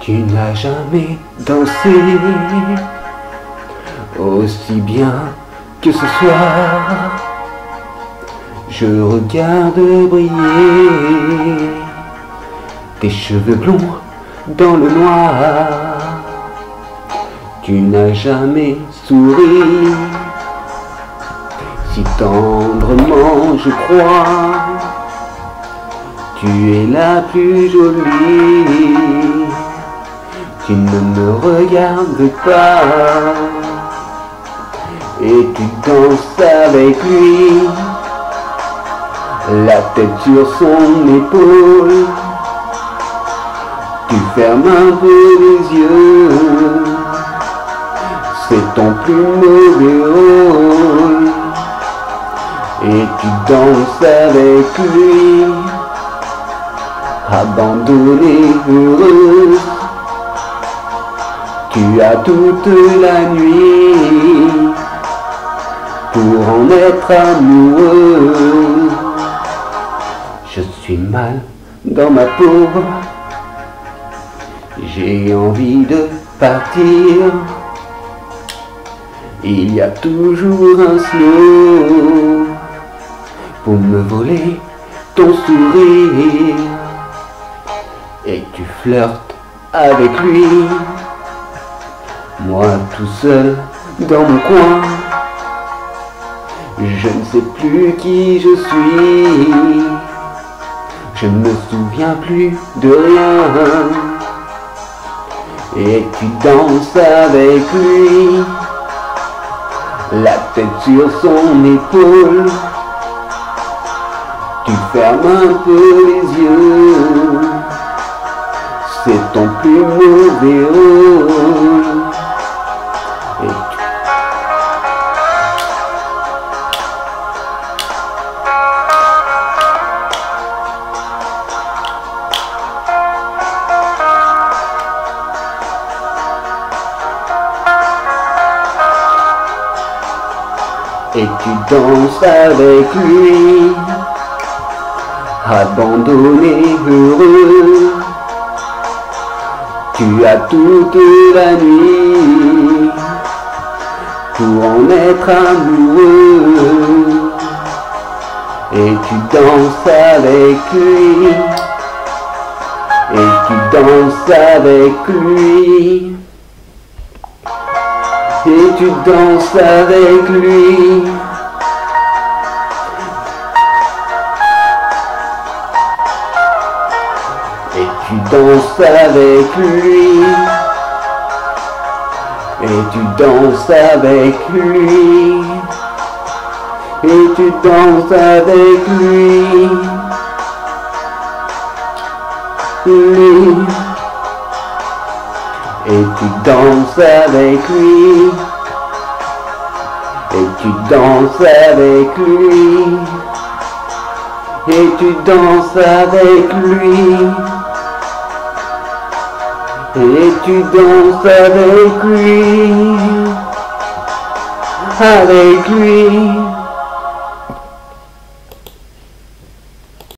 Tu n'as jamais dansé aussi bien que ce soir. Je regarde briller tes cheveux blonds dans le noir. Tu n'as jamais souri si tendrement, je crois. Tu es la plus jolie tu ne me regardes pas et tu danses avec lui, la tête sur son épaule. Tu fermes un peu les yeux, c'est ton plus mauvais rôle. Et tu danses avec lui, abandonné, heureux. Tu as toute la nuit pour en être amoureux. Je suis mal dans ma peau, j'ai envie de partir. Il y a toujours un slow pour me voler ton sourire. Et tu flirtes avec lui. Moi tout seul dans mon coin, je ne sais plus qui je suis, je ne me souviens plus de rien. Et tu danses avec lui, la tête sur son épaule, tu fermes un peu les yeux, c'est ton plus mauvais rôle. et tu danses avec lui, abandonné, heureux. Tu as toute la nuit pour en être amoureux. Et tu danses avec lui, et tu danses avec lui et tu danses avec lui. Tu danses avec lui. Et tu danses avec lui. Et tu danses avec lui. Lui et tu danses avec lui, et tu danses avec lui, et tu danses avec lui, et tu danses avec lui, avec lui.